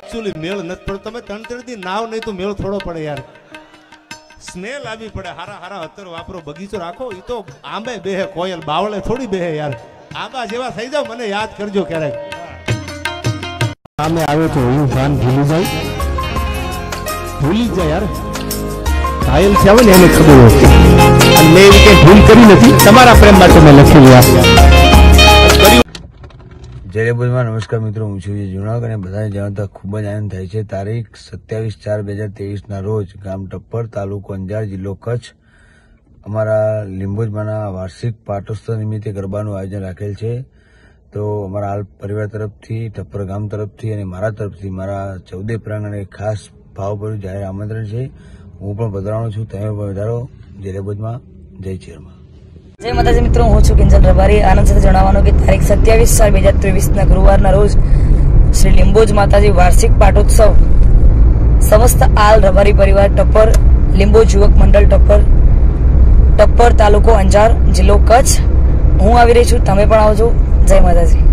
Actually મેળ નથી પડતો. તમે ત્રણ ત્રણ દી નાવ નહીં તો મેળ થોડો પડે યાર. સ્નેહ લાવી પડે. હારા હારા અત્તર વાપરો. બગીચો રાખો. એ તો આંબે બેહે, કોયલ, બાવળે થોડી બેહે યાર. આંબા જેવા થઈ જાવ મને યાદ કરજો ક્યારેક. સામે આવે તો હું ભાન ભૂલી જાય ભૂલી જાય યાર. ઘાયલ છે આવે ને એને ખબર હોય. મેં એવી કંઈ ભૂલ કરી નથી. તમારા પ્રેમ માટે મેં લખેલું આ. જયબુજમાં નમસ્કાર મિત્રો, હું છું જુનાગઢ અને બધાને જણાવતા ખૂબ જ આનંદ થાય છે. તારીખ સત્યાવીસ ચાર બે હજાર તેવીસના રોજ ગામ ટપ્પર તાલુકો અંજાર જિલ્લો કચ્છ અમારા લીંબોજમાંના વાર્ષિક પાટોત્સવ નિમિત્તે ગરબાનું આયોજન રાખેલ છે. તો અમારા હાલ પરિવાર તરફથી, ટપ્પર ગામ તરફથી અને મારા તરફથી મારા ચૌદે પ્રાંગણે ખાસ ભાવભર્યું જાહેર આમંત્રણ છે. હું પણ પધરાણો છું. તમે પણ વધારો જયબુજમાં જય ચેરમાં. જય માતાજી મિત્રો, હું છું કિંજલ રબારી. આનંદ સાથે જણાવવાનું કે તારીખ સત્યાવીસ ચાર બે હજાર ત્રેવીસના ગુરુવારના રોજ શ્રી લીંબોજ માતાજી વાર્ષિક પાટોત્સવ સમસ્ત આલ રબારી પરિવાર ટપ્પર, લીંબોજ યુવક મંડળ ટપ્પર ટપ્પર તાલુકો અંજાર જિલ્લો કચ્છ. હું આવી રહી છું, તમે પણ આવજો. જય માતાજી.